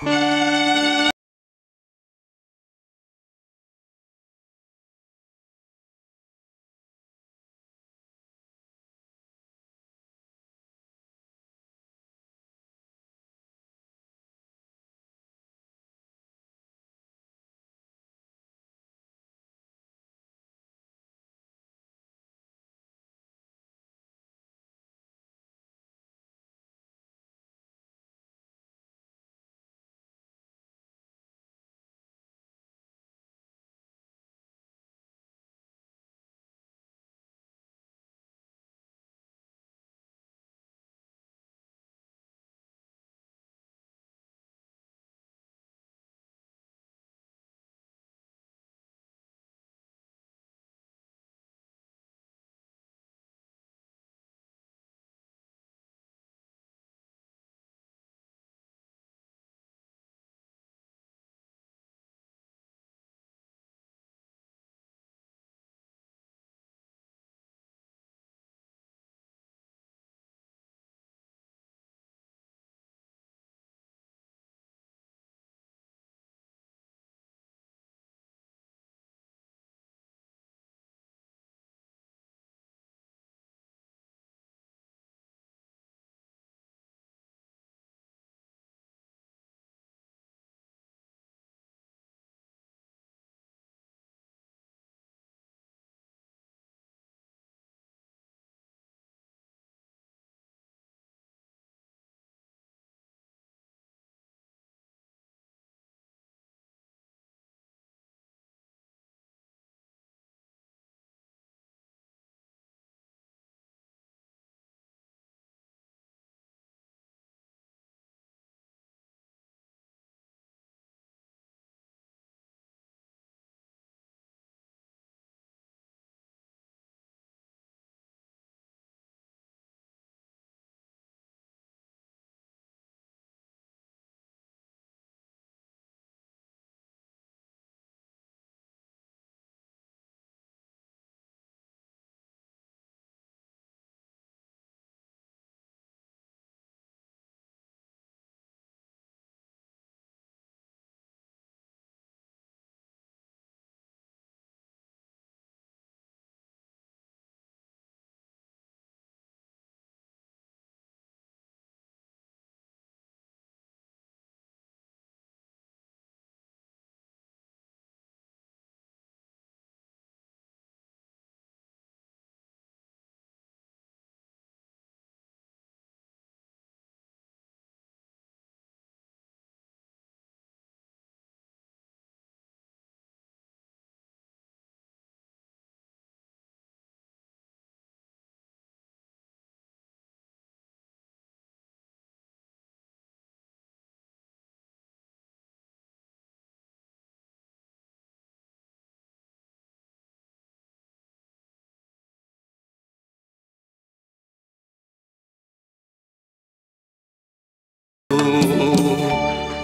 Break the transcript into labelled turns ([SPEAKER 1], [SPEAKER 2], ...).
[SPEAKER 1] Bye.